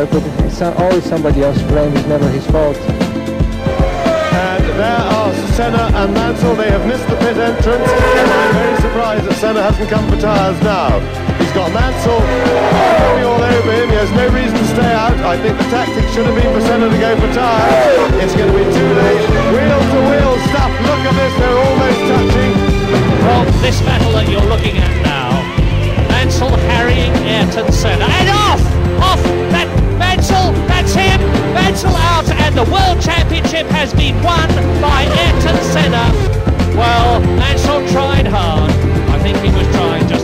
It's always oh, somebody else's blame. It's never his fault. And there are Senna and Mansell. They have missed the pit entrance. I'm very surprised that Senna hasn't come for tyres now. He's got Mansell coming all over him. He has no reason to stay out. I think the tactic should have been for Senna to go for tyres. It's going to be too late. Wheel to wheel stuff. Look at this. They're almost touching. The World Championship has been won by Ayrton Senna. Well, Mansell tried hard. I think he was trying just